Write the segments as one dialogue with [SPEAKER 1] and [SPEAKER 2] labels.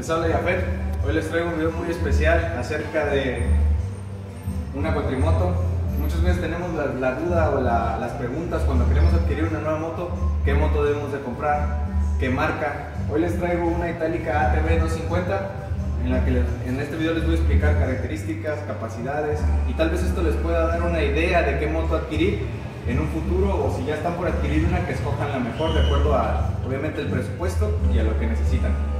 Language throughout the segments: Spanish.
[SPEAKER 1] Les habla Yafet. Hoy les traigo un video muy especial acerca de una cuatrimoto. Muchas veces tenemos la, la duda o la, las preguntas cuando queremos adquirir una nueva moto, qué moto debemos de comprar, qué marca. Hoy les traigo una Itálica ATV 250 en la que les, en este video les voy a explicar características, capacidades y tal vez esto les pueda dar una idea de qué moto adquirir en un futuro o si ya están por adquirir una que escojan la mejor de acuerdo a obviamente el presupuesto y a lo que necesitan.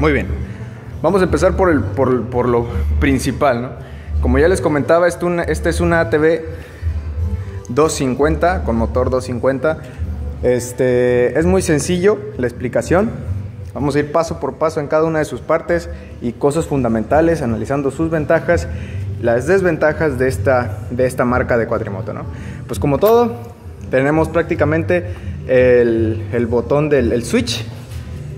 [SPEAKER 1] Muy bien, vamos a empezar por, el, por, por lo principal. ¿no? Como ya les comentaba, esta este es una ATV 250 con motor 250. Este, es muy sencillo la explicación. Vamos a ir paso por paso en cada una de sus partes y cosas fundamentales, analizando sus ventajas, las desventajas de esta, de esta marca de cuatrimoto. ¿no? Pues como todo, tenemos prácticamente el, el botón del el switch,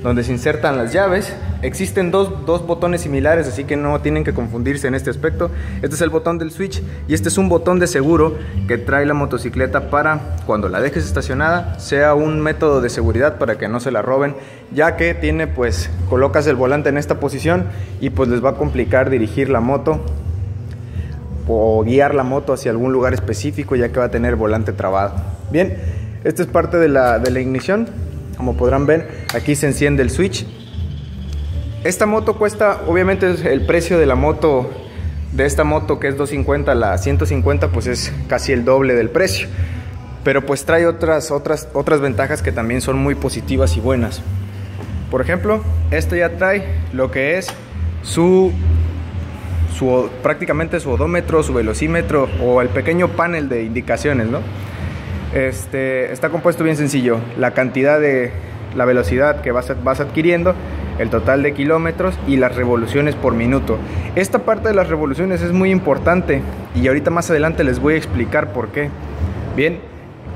[SPEAKER 1] donde se insertan las llaves. Existen dos, dos, botones similares, así que no tienen que confundirse en este aspecto. Este es el botón del switch y este es un botón de seguro que trae la motocicleta para cuando la dejes estacionada sea un método de seguridad para que no se la roben, ya que tiene pues colocas el volante en esta posición y pues les va a complicar dirigir la moto o guiar la moto hacia algún lugar específico ya que va a tener volante trabado. Bien, esta es parte de la, de la ignición. Como podrán ver, aquí se enciende el switch. Esta moto cuesta, obviamente el precio de la moto, de esta moto que es 250, la 150, pues es casi el doble del precio. Pero pues trae otras, otras, otras ventajas que también son muy positivas y buenas. Por ejemplo, esto ya trae lo que es su, su prácticamente su odómetro, su velocímetro o el pequeño panel de indicaciones, ¿no? Este, está compuesto bien sencillo. La cantidad de la velocidad que vas, vas adquiriendo, el total de kilómetros y las revoluciones por minuto. Esta parte de las revoluciones es muy importante y ahorita más adelante les voy a explicar por qué. Bien,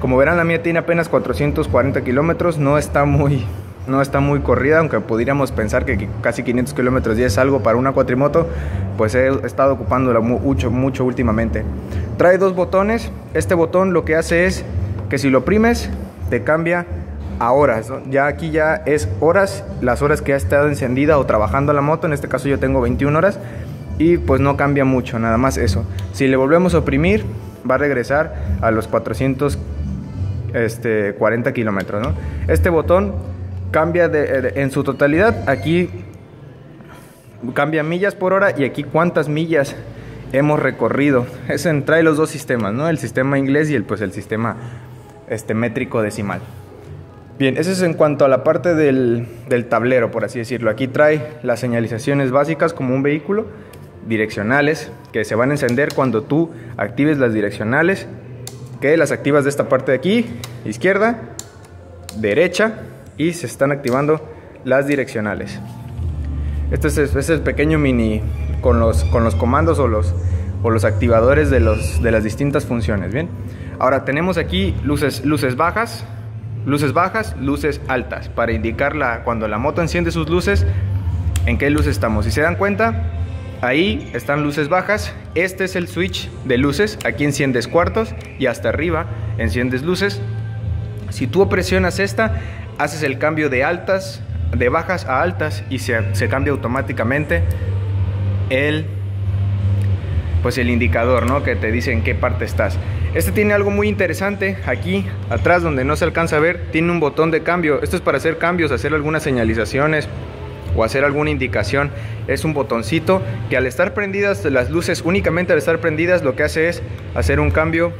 [SPEAKER 1] como verán la mía tiene apenas 440 kilómetros, no está muy no está muy corrida, aunque podríamos pensar que casi 500 kilómetros ya es algo para una cuatrimoto, pues he estado ocupándola mucho, mucho últimamente. Trae dos botones, este botón lo que hace es que si lo oprimes te cambia a horas. Ya aquí ya es horas, las horas que ha estado encendida o trabajando la moto. En este caso yo tengo 21 horas y pues no cambia mucho, nada más eso. Si le volvemos a oprimir, va a regresar a los 440 este, kilómetros. ¿no? Este botón cambia de, en su totalidad. Aquí cambia millas por hora y aquí cuántas millas hemos recorrido. Es en, trae los dos sistemas, ¿no? El sistema inglés y el, pues, el sistema este, métrico decimal. Bien, eso es en cuanto a la parte del, del, tablero, por así decirlo. Aquí trae las señalizaciones básicas como un vehículo, direccionales, que se van a encender cuando tú actives las direccionales, que las activas de esta parte de aquí, izquierda, derecha, y se están activando las direccionales. Este es, es el pequeño mini con los, con los comandos o los, o los activadores de, los, de las distintas funciones. Bien, ahora tenemos aquí luces, luces bajas, luces bajas, luces altas para indicar la, cuando la moto enciende sus luces en qué luz estamos. Si se dan cuenta, ahí están luces bajas. Este es el switch de luces. Aquí enciendes cuartos y hasta arriba enciendes luces. Si tú presionas esta, haces el cambio de altas, de bajas a altas y se, se cambia automáticamente el pues el indicador, ¿no? Que te dice en qué parte estás. Este tiene algo muy interesante aquí atrás donde no se alcanza a ver, tiene un botón de cambio. Esto es para hacer cambios, hacer algunas señalizaciones o hacer alguna indicación. Es un botoncito que al estar prendidas las luces, únicamente al estar prendidas lo que hace es hacer un cambio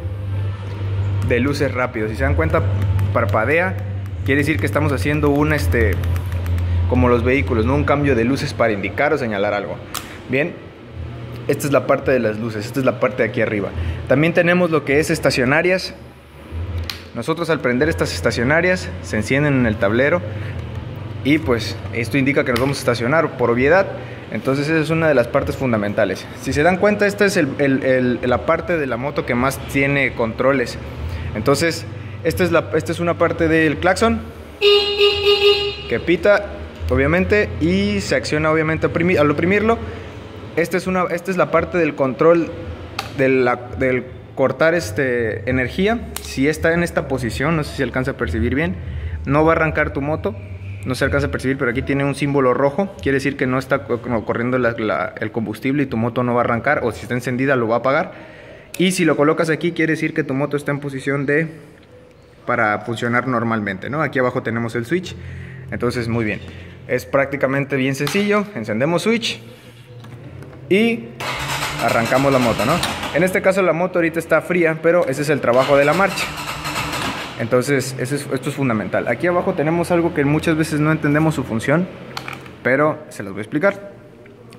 [SPEAKER 1] de luces rápido. Si se dan cuenta, parpadea quiere decir que estamos haciendo un este como los vehículos, no un cambio de luces para indicar o señalar algo. Bien, esta es la parte de las luces, esta es la parte de aquí arriba. También tenemos lo que es estacionarias. Nosotros al prender estas estacionarias se encienden en el tablero y pues esto indica que nos vamos a estacionar por obviedad. Entonces esa es una de las partes fundamentales. Si se dan cuenta, esta es la parte de la moto que más tiene controles. Entonces esta es, esta es una parte del claxon que pita, obviamente, y se acciona, obviamente, al oprimirlo. Esta es, una, esta es la parte del control del cortar este, energía. Si está en esta posición, no sé si alcanza a percibir bien, no va a arrancar tu moto. no se alcanza a percibir, pero aquí tiene un símbolo rojo, quiere decir que no está corriendo el combustible y tu moto no va a arrancar, o si está encendida lo va a apagar. Y si lo colocas aquí, quiere decir que tu moto está en posición de para funcionar normalmente, ¿no? Aquí abajo tenemos el switch, entonces muy bien. Es prácticamente bien sencillo, encendemos switch y arrancamos la moto, ¿no? En este caso la moto ahorita está fría, pero ese es el trabajo de la marcha. Entonces, esto es fundamental. Aquí abajo tenemos algo que muchas veces no entendemos su función, pero se los voy a explicar.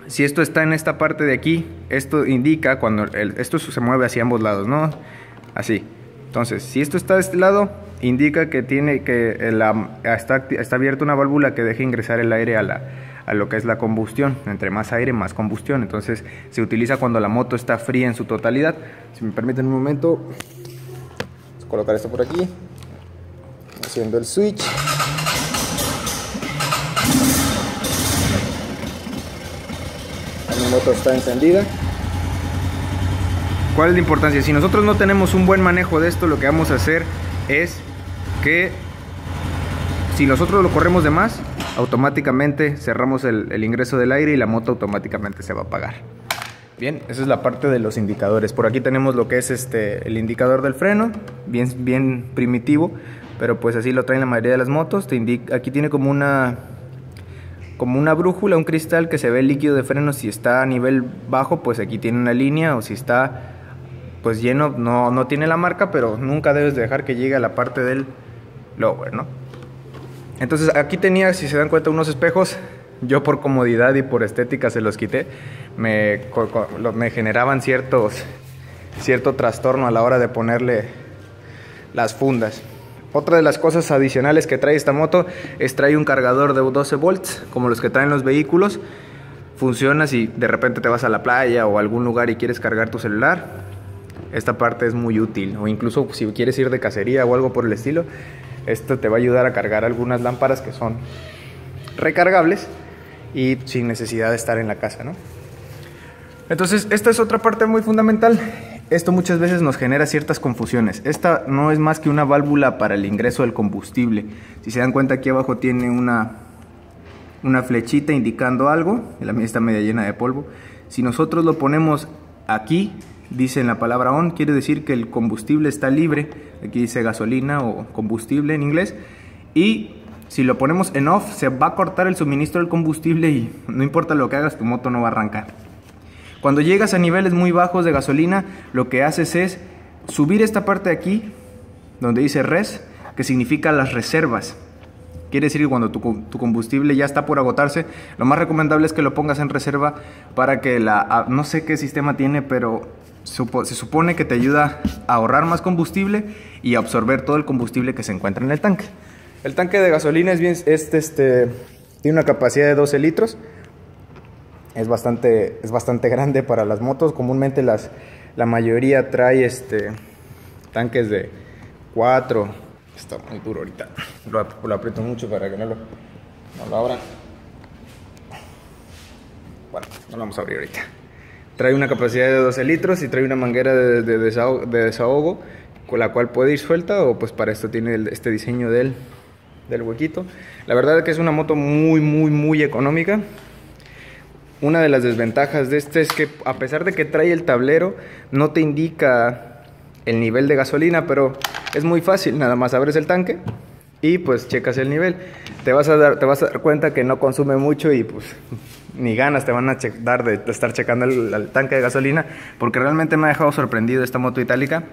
[SPEAKER 1] Si esto está en esta parte de aquí, esto indica cuando esto se mueve hacia ambos lados, ¿no? Así. Entonces, si esto está de este lado, indica que tiene que la, está, está abierta una válvula que deja ingresar el aire a, la, a lo que es la combustión. Entre más aire, más combustión. Entonces, se utiliza cuando la moto está fría en su totalidad. Si me permiten un momento, vamos a colocar esto por aquí haciendo el switch la moto está encendida ¿Cuál es la importancia? Si nosotros no tenemos un buen manejo de esto, lo que vamos a hacer es que si nosotros lo corremos de más, automáticamente cerramos el, ingreso del aire y la moto automáticamente se va a apagar. Bien, esa es la parte de los indicadores. Por aquí tenemos lo que es este, el indicador del freno, bien, bien primitivo pero pues así lo traen la mayoría de las motos. Aquí tiene como una como una brújula, un cristal que se ve el líquido de freno si está a nivel bajo, pues aquí tiene una línea o si está pues lleno, no, no tiene la marca, pero nunca debes dejar que llegue a la parte del lower, ¿no? Entonces aquí tenía, si se dan cuenta, unos espejos. Yo por comodidad y por estética se los quité. Me, generaban ciertos, cierto trastorno a la hora de ponerle las fundas. Otra de las cosas adicionales que trae esta moto es trae un cargador de 12 volts, como los que traen los vehículos. Funciona si de repente te vas a la playa o algún lugar y quieres cargar tu celular. Esta parte es muy útil. O incluso si quieres ir de cacería o algo por el estilo, esto te va a ayudar a cargar algunas lámparas que son recargables y sin necesidad de estar en la casa, ¿no? Entonces, esta es otra parte muy fundamental esto muchas veces nos genera ciertas confusiones. Esta no es más que una válvula para el ingreso del combustible. Si se dan cuenta aquí abajo tiene una, una flechita indicando algo, la mía está media llena de polvo. Si nosotros lo ponemos aquí, dice en la palabra on, quiere decir que el combustible está libre. Aquí dice gasolina o combustible en inglés. Y si lo ponemos en off, se va a cortar el suministro del combustible y no importa lo que hagas, tu moto no va a arrancar. Cuando llegas a niveles muy bajos de gasolina, lo que haces es subir esta parte aquí, donde dice res, que significa las reservas. Quiere decir que cuando tu, combustible ya está por agotarse, lo más recomendable es que lo pongas en reserva para que la... Ah, no sé qué sistema tiene, pero se supone que te ayuda a ahorrar más combustible y absorber todo el combustible que se encuentra en el tanque. El tanque de gasolina es bien, este, este, tiene una capacidad de 12 litros es bastante, es bastante grande para las motos. Comúnmente las, la mayoría trae este, tanques de 4. Está muy duro ahorita. Lo, aprieto mucho para que no lo, no lo abran. Bueno, no lo vamos a abrir ahorita. Trae una capacidad de 12 litros y trae una manguera de, de, desahogo, con la cual puede ir suelta o pues para esto tiene este diseño del, del huequito. La verdad es que es una moto muy, muy, muy económica. Una de las desventajas de este es que a pesar de que trae el tablero, no te indica el nivel de gasolina, pero es muy fácil, nada más abres el tanque y pues checas el nivel. Te vas a dar, te vas a dar cuenta que no consume mucho y pues ni ganas te van a dar de, estar checando el, tanque de gasolina, porque realmente me ha dejado sorprendido esta moto itálica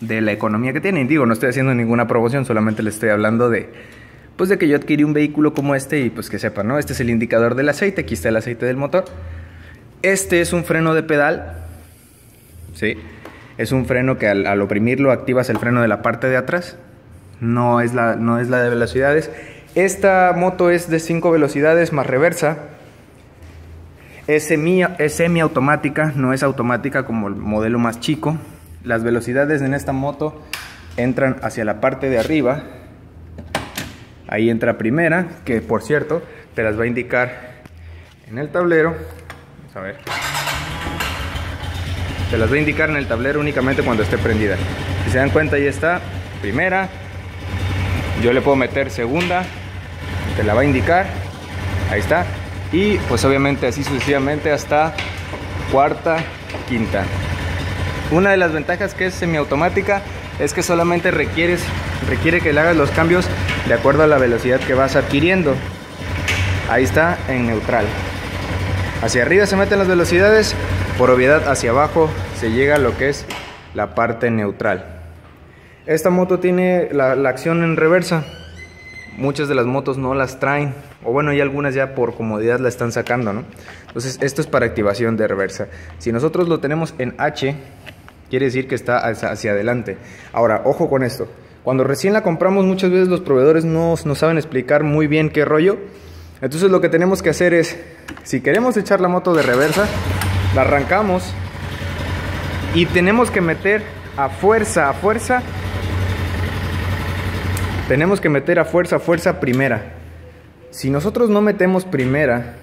[SPEAKER 1] de la economía que tiene. Y digo, no estoy haciendo ninguna promoción, solamente le estoy hablando de pues de que yo adquirí un vehículo como este y pues que sepa, ¿no? Este es el indicador del aceite, aquí está el aceite del motor. Este es un freno de pedal, ¿sí? Es un freno que al, oprimirlo activas el freno de la parte de atrás, no es la, no es la de velocidades. Esta moto es de 5 velocidades más reversa, es, semi, es semiautomática, no es automática como el modelo más chico. Las velocidades en esta moto entran hacia la parte de arriba Ahí entra primera, que por cierto, te las va a indicar en el tablero. Vamos a ver. Te las va a indicar en el tablero únicamente cuando esté prendida. Si se dan cuenta, ahí está. Primera. Yo le puedo meter segunda, te la va a indicar. Ahí está. Y pues obviamente así sucesivamente hasta cuarta, quinta. Una de las ventajas que es semiautomática es que solamente requieres, requiere que le hagas los cambios de acuerdo a la velocidad que vas adquiriendo. Ahí está en neutral. Hacia arriba se meten las velocidades, por obviedad hacia abajo se llega a lo que es la parte neutral. Esta moto tiene la, la acción en reversa. Muchas de las motos no las traen, o bueno, hay algunas ya por comodidad la están sacando, ¿no? Entonces, esto es para activación de reversa. Si nosotros lo tenemos en H, quiere decir que está hacia adelante. Ahora, ojo con esto. Cuando recién la compramos, muchas veces los proveedores no nos saben explicar muy bien qué rollo. Entonces lo que tenemos que hacer es, si queremos echar la moto de reversa, la arrancamos y tenemos que meter a fuerza, a fuerza, tenemos que meter a fuerza, a fuerza primera. Si nosotros no metemos primera,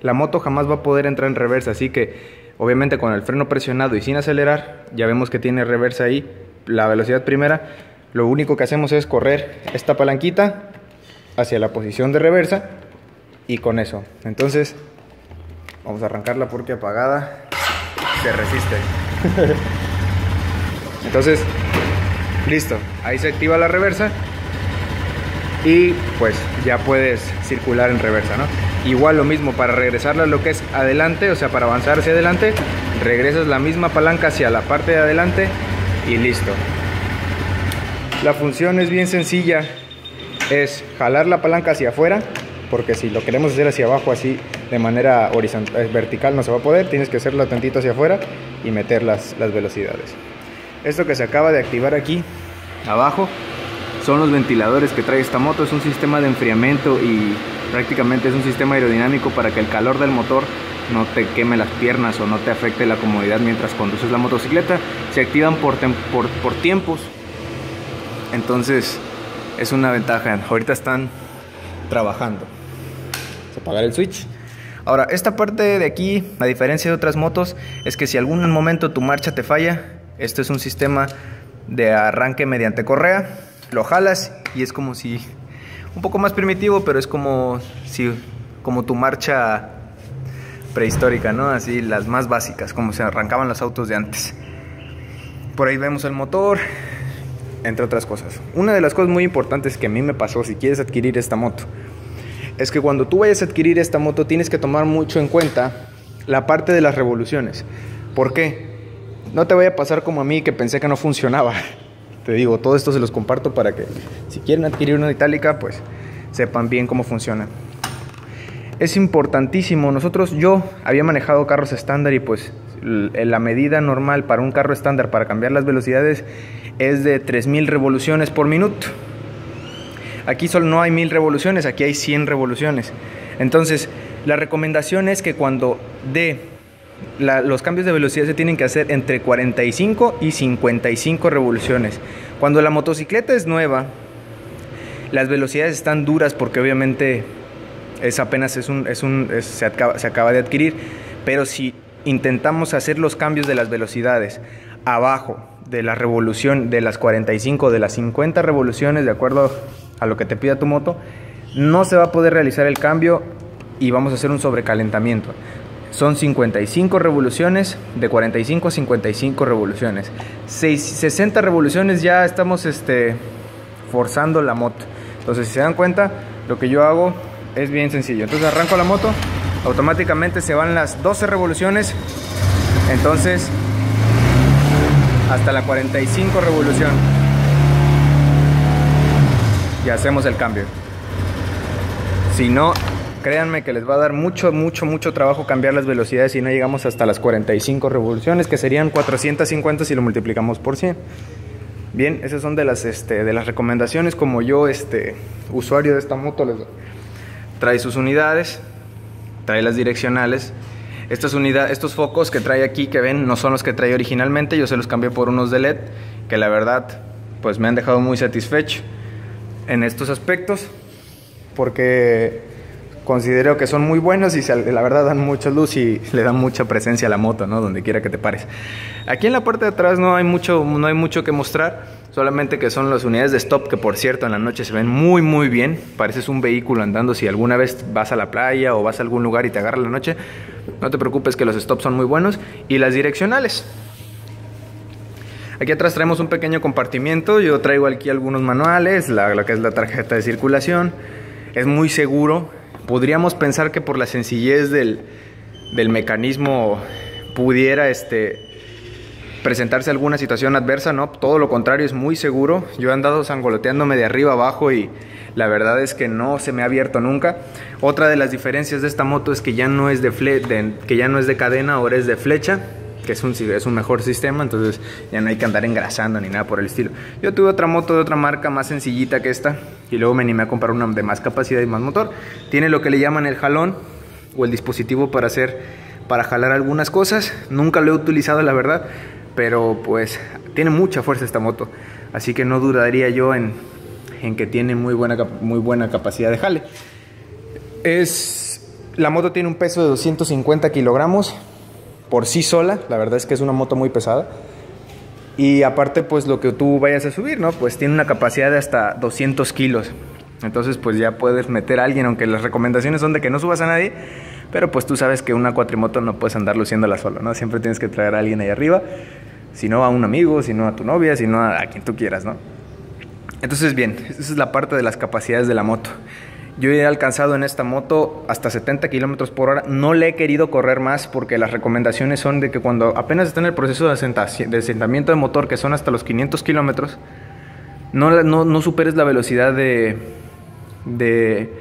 [SPEAKER 1] la moto jamás va a poder entrar en reversa, así que obviamente con el freno presionado y sin acelerar, ya vemos que tiene reversa ahí, la velocidad primera, lo único que hacemos es correr esta palanquita hacia la posición de reversa y con eso. Entonces, vamos a arrancarla porque apagada se resiste. Entonces, listo, ahí se activa la reversa y pues ya puedes circular en reversa, ¿no? Igual lo mismo para regresarla lo que es adelante, o sea, para avanzar hacia adelante, regresas la misma palanca hacia la parte de adelante y listo. La función es bien sencilla, es jalar la palanca hacia afuera, porque si lo queremos hacer hacia abajo así de manera horizontal, eh, vertical no se va a poder, tienes que hacerlo tantito hacia afuera y meter las, las velocidades. Esto que se acaba de activar aquí abajo son los ventiladores que trae esta moto, es un sistema de enfriamiento y prácticamente es un sistema aerodinámico para que el calor del motor no te queme las piernas o no te afecte la comodidad mientras conduces la motocicleta. Se activan por, por, por tiempos. Entonces es una ventaja. Ahorita están trabajando. Vamos a apagar el switch. Ahora, esta parte de aquí, a diferencia de otras motos, es que si algún momento tu marcha te falla, este es un sistema de arranque mediante correa. Lo jalas y es como si un poco más primitivo, pero es como si como tu marcha prehistórica, ¿no? Así las más básicas, como se arrancaban los autos de antes. Por ahí vemos el motor, entre otras cosas. Una de las cosas muy importantes que a mí me pasó si quieres adquirir esta moto es que cuando tú vayas a adquirir esta moto tienes que tomar mucho en cuenta la parte de las revoluciones. ¿Por qué? No te vaya a pasar como a mí que pensé que no funcionaba. Te digo, todo esto se los comparto para que si quieren adquirir una itálica, pues sepan bien cómo funciona. Es importantísimo. Nosotros, yo había manejado carros estándar y pues la medida normal para un carro estándar para cambiar las velocidades es de 3000 revoluciones por minuto. Aquí solo no hay 1000 revoluciones, aquí hay 100 revoluciones. Entonces, la recomendación es que cuando de los cambios de velocidad se tienen que hacer entre 45 y 55 revoluciones. Cuando la motocicleta es nueva, las velocidades están duras porque obviamente es apenas es un, es un, se, acaba, se acaba de adquirir. Pero si intentamos hacer los cambios de las velocidades abajo de la revolución, de las 45, de las 50 revoluciones, de acuerdo a lo que te pida tu moto, no se va a poder realizar el cambio y vamos a hacer un sobrecalentamiento. Son 55 revoluciones, de 45 a 55 revoluciones. 60 revoluciones ya estamos este, forzando la moto. Entonces, si se dan cuenta, lo que yo hago es bien sencillo. Entonces arranco la moto, automáticamente se van las 12 revoluciones. Entonces, hasta la 45 revolución. Y hacemos el cambio. Si no, créanme que les va a dar mucho, mucho, mucho trabajo cambiar las velocidades si no llegamos hasta las 45 revoluciones, que serían 450 si lo multiplicamos por 100. Bien, esas son de las, este, de las recomendaciones como yo, este, usuario de esta moto, les trae sus unidades, trae las direccionales. Estas unidades, estos focos que trae aquí que ven no son los que trae originalmente, yo se los cambié por unos de LED que la verdad pues me han dejado muy satisfecho en estos aspectos porque considero que son muy buenos y la verdad dan mucha luz y le dan mucha presencia a la moto, ¿no? Donde quiera que te pares. Aquí en la parte de atrás no hay mucho, no hay mucho que mostrar, solamente que son las unidades de stop que por cierto en la noche se ven muy muy bien. Pareces un vehículo andando si alguna vez vas a la playa o vas a algún lugar y te agarra la noche. No te preocupes que los stops son muy buenos y las direccionales. Aquí atrás traemos un pequeño compartimiento. Yo traigo aquí algunos manuales, la, que es la tarjeta de circulación. Es muy seguro. Podríamos pensar que por la sencillez del, del mecanismo pudiera este, presentarse alguna situación adversa, ¿no? Todo lo contrario, es muy seguro. Yo he andado sangoloteándome de arriba abajo y la verdad es que no se me ha abierto nunca. Otra de las diferencias de esta moto es que ya no es de, que ya no es de cadena, ahora es de flecha que es un, es un mejor sistema, entonces ya no hay que andar engrasando ni nada por el estilo. Yo tuve otra moto de otra marca más sencillita que esta y luego me animé a comprar una de más capacidad y más motor. Tiene lo que le llaman el jalón o el dispositivo para hacer, para jalar algunas cosas. Nunca lo he utilizado la verdad, pero pues tiene mucha fuerza esta moto, así que no dudaría yo en, en que tiene muy buena, muy buena capacidad de jale. Es, la moto tiene un peso de 250 kilogramos, por sí sola, la verdad es que es una moto muy pesada. Y aparte, pues lo que tú vayas a subir, ¿no? Pues tiene una capacidad de hasta 200 kilos. Entonces, pues ya puedes meter a alguien, aunque las recomendaciones son de que no subas a nadie. Pero pues tú sabes que una cuatrimoto no puedes andar luciéndola solo, ¿no? Siempre tienes que traer a alguien ahí arriba. Si no a un amigo, si no a tu novia, si no a, quien tú quieras, ¿no? Entonces, bien, esa es la parte de las capacidades de la moto. Yo he alcanzado en esta moto hasta 70 kilómetros por hora. No le he querido correr más porque las recomendaciones son de que cuando apenas está en el proceso de, asentamiento de motor, que son hasta los 500 kilómetros, no, no, superes la velocidad de, de,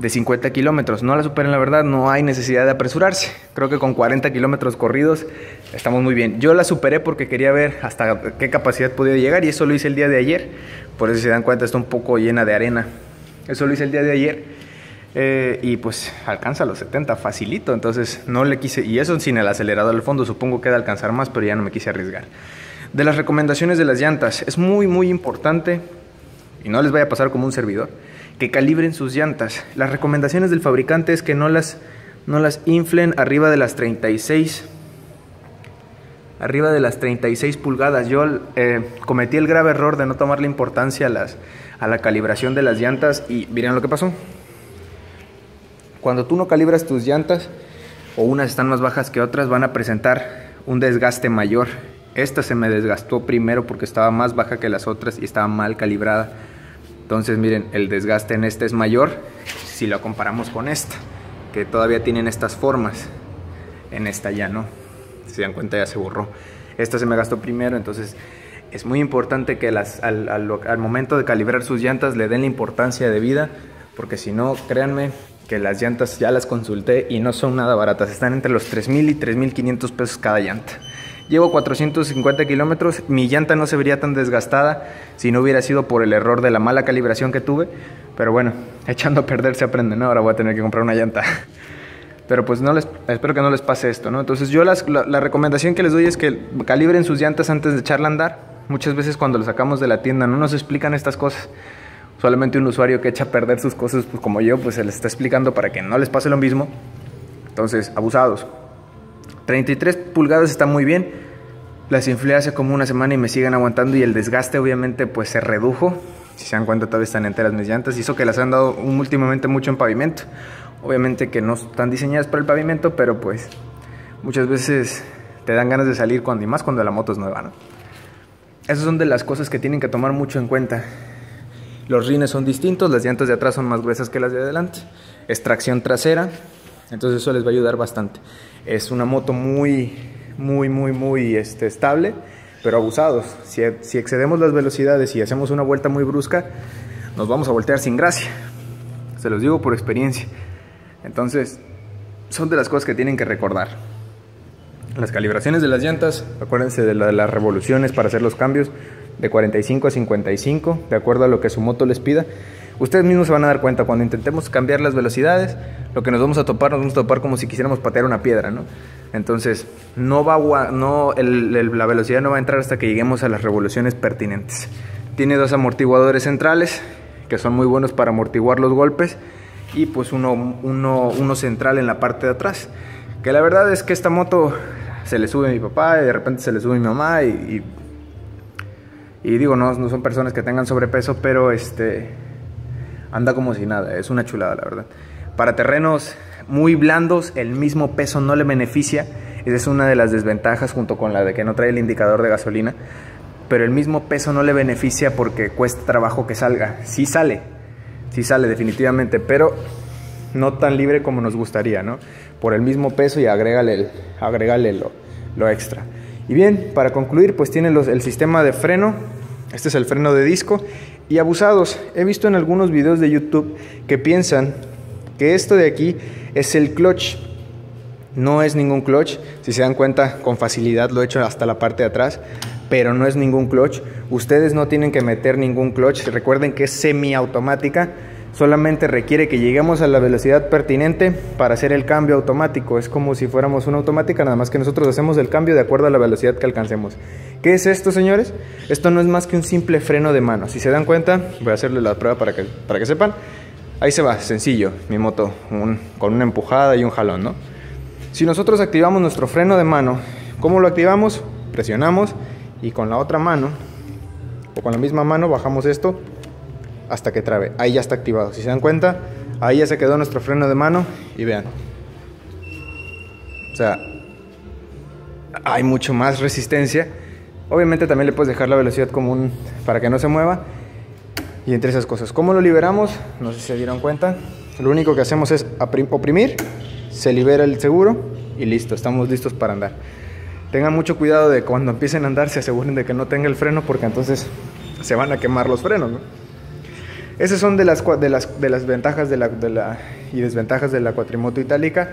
[SPEAKER 1] de 50 kilómetros. No la superen, la verdad, no hay necesidad de apresurarse. Creo que con 40 kilómetros corridos estamos muy bien. Yo la superé porque quería ver hasta qué capacidad podía llegar y eso lo hice el día de ayer. Por eso se dan cuenta, está un poco llena de arena. Eso lo hice el día de ayer. Eh, y pues alcanza los 70, facilito. Entonces no le quise, y eso sin el acelerador al fondo, supongo que de alcanzar más, pero ya no me quise arriesgar. De las recomendaciones de las llantas, es muy, muy importante, y no les vaya a pasar como un servidor, que calibren sus llantas. Las recomendaciones del fabricante es que no las, no las inflen arriba de las 36 arriba de las 36 pulgadas. Yo eh, cometí el grave error de no tomarle importancia a las, a la calibración de las llantas y miren lo que pasó. Cuando tú no calibras tus llantas, o unas están más bajas que otras, van a presentar un desgaste mayor. Esta se me desgastó primero porque estaba más baja que las otras y estaba mal calibrada. Entonces miren, el desgaste en esta es mayor si lo comparamos con esta, que todavía tienen estas formas. En esta ya no. Se dan cuenta ya se borró. Esta se me gastó primero, entonces es muy importante que las, al, al, momento de calibrar sus llantas le den la importancia de vida, porque si no, créanme que las llantas ya las consulté y no son nada baratas, están entre los 3.000 y 3.500 pesos cada llanta. Llevo 450 kilómetros, mi llanta no se vería tan desgastada si no hubiera sido por el error de la mala calibración que tuve, pero bueno, echando a perder se aprende, ¿no? Ahora voy a tener que comprar una llanta. Pero pues no les, espero que no les pase esto, ¿no? Entonces yo la, la recomendación que les doy es que calibren sus llantas antes de echarla a andar Muchas veces cuando lo sacamos de la tienda no nos explican estas cosas. Solamente un usuario que echa a perder sus cosas, pues como yo, pues se les está explicando para que no les pase lo mismo. Entonces, abusados. 33 pulgadas está muy bien. Las inflé hace como una semana y me siguen aguantando y el desgaste obviamente pues se redujo. Si se dan cuenta todavía están enteras mis llantas. Hizo que las han dado últimamente mucho en pavimento. Obviamente que no están diseñadas para el pavimento, pero pues muchas veces te dan ganas de salir cuando y más cuando la moto es nueva, ¿no? Esas son de las cosas que tienen que tomar mucho en cuenta. Los rines son distintos, las llantas de atrás son más gruesas que las de adelante. Extracción trasera, entonces eso les va a ayudar bastante. Es una moto muy, muy, muy, muy este, estable, pero abusados. Si, si excedemos las velocidades y hacemos una vuelta muy brusca, nos vamos a voltear sin gracia. Se los digo por experiencia. Entonces, son de las cosas que tienen que recordar. Las calibraciones de las llantas, acuérdense de, las revoluciones para hacer los cambios de 45 a 55, de acuerdo a lo que su moto les pida. Ustedes mismos se van a dar cuenta cuando intentemos cambiar las velocidades, lo que nos vamos a topar, nos vamos a topar como si quisiéramos patear una piedra, ¿no? Entonces, no va no, la velocidad no va a entrar hasta que lleguemos a las revoluciones pertinentes. Tiene dos amortiguadores centrales que son muy buenos para amortiguar los golpes y pues uno, uno, uno central en la parte de atrás. Que la verdad es que esta moto se le sube mi papá y de repente se le sube mi mamá y, y, digo, no, no son personas que tengan sobrepeso, pero este anda como si nada, es una chulada la verdad. Para terrenos muy blandos, el mismo peso no le beneficia, esa es una de las desventajas junto con la de que no trae el indicador de gasolina, pero el mismo peso no le beneficia porque cuesta trabajo que salga, sí sale, sí sale definitivamente, pero no tan libre como nos gustaría, ¿no? Por el mismo peso y agrégale, agrégale lo, lo, extra. Y bien, para concluir, pues tiene los, el sistema de freno, este es el freno de disco, y abusados. He visto en algunos videos de YouTube que piensan que esto de aquí es el clutch. No es ningún clutch, si se dan cuenta con facilidad lo he hecho hasta la parte de atrás, pero no es ningún clutch. Ustedes no tienen que meter ningún clutch, recuerden que es semiautomática solamente requiere que lleguemos a la velocidad pertinente para hacer el cambio automático. Es como si fuéramos una automática, nada más que nosotros hacemos el cambio de acuerdo a la velocidad que alcancemos. ¿Qué es esto, señores? Esto no es más que un simple freno de mano. Si se dan cuenta, voy a hacerle la prueba para que, para que sepan. Ahí se va, sencillo, mi moto, con una empujada y un jalón, ¿no? Si nosotros activamos nuestro freno de mano, ¿cómo lo activamos? Presionamos y con la otra mano, o con la misma mano, bajamos esto hasta que trabe. Ahí ya está activado. Si se dan cuenta, ahí ya se quedó nuestro freno de mano y vean. O sea, hay mucho más resistencia. Obviamente también le puedes dejar la velocidad común para que no se mueva. Y entre esas cosas, ¿cómo lo liberamos? No sé si se dieron cuenta. Lo único que hacemos es oprimir, se libera el seguro y listo, estamos listos para andar. Tengan mucho cuidado de cuando empiecen a andar, se aseguren de que no tenga el freno porque entonces se van a quemar los frenos. ¿no? Esas son de las, de las, de las ventajas de la, de la, y desventajas de la cuatrimoto itálica.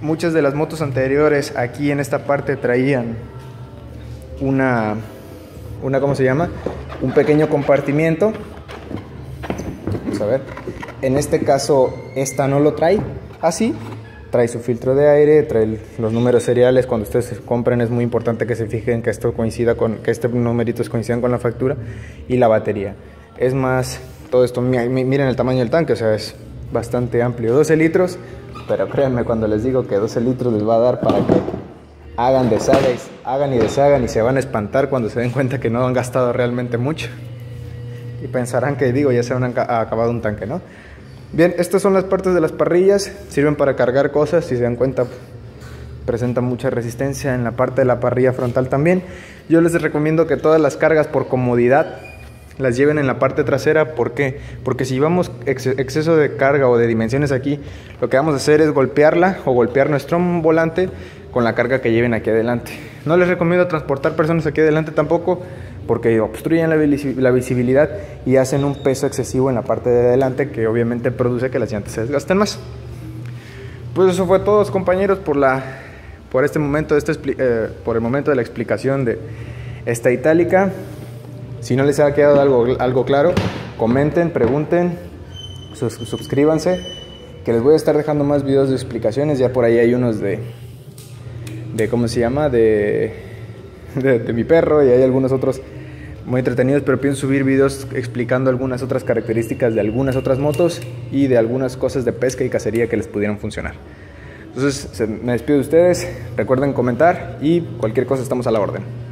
[SPEAKER 1] Muchas de las motos anteriores aquí en esta parte traían una, una ¿cómo se llama? Un pequeño compartimiento. Vamos a ver. En este caso esta no lo trae así. Trae su filtro de aire, trae los números seriales. Cuando ustedes compren es muy importante que se fijen que esto coincida con, que este numeritos coincidan con la factura y la batería. Es más todo esto, miren el tamaño del tanque, o sea, es bastante amplio. 12 litros, pero créanme cuando les digo que 12 litros les va a dar para que hagan, deshagan, hagan y deshagan y se van a espantar cuando se den cuenta que no han gastado realmente mucho. Y pensarán que digo, ya se han acabado un tanque, ¿no? Bien, estas son las partes de las parrillas, sirven para cargar cosas, si se dan cuenta presenta mucha resistencia en la parte de la parrilla frontal también. Yo les recomiendo que todas las cargas por comodidad las lleven en la parte trasera. ¿Por qué? Porque si llevamos exceso de carga o de dimensiones aquí, lo que vamos a hacer es golpearla o golpear nuestro volante con la carga que lleven aquí adelante. No les recomiendo transportar personas aquí adelante tampoco porque obstruyen la visibilidad y hacen un peso excesivo en la parte de adelante que obviamente produce que las llantas se desgasten más. Pues eso fue todo compañeros por, la, por este momento, este, eh, por el momento de la explicación de esta itálica. Si no les ha quedado algo, algo claro, comenten, pregunten, suscríbanse, que les voy a estar dejando más videos de explicaciones. Ya por ahí hay unos de, de ¿cómo se llama? De, de, mi perro y hay algunos otros muy entretenidos, pero pienso subir videos explicando algunas otras características de algunas otras motos y de algunas cosas de pesca y cacería que les pudieran funcionar. Entonces, me despido de ustedes, recuerden comentar y cualquier cosa estamos a la orden.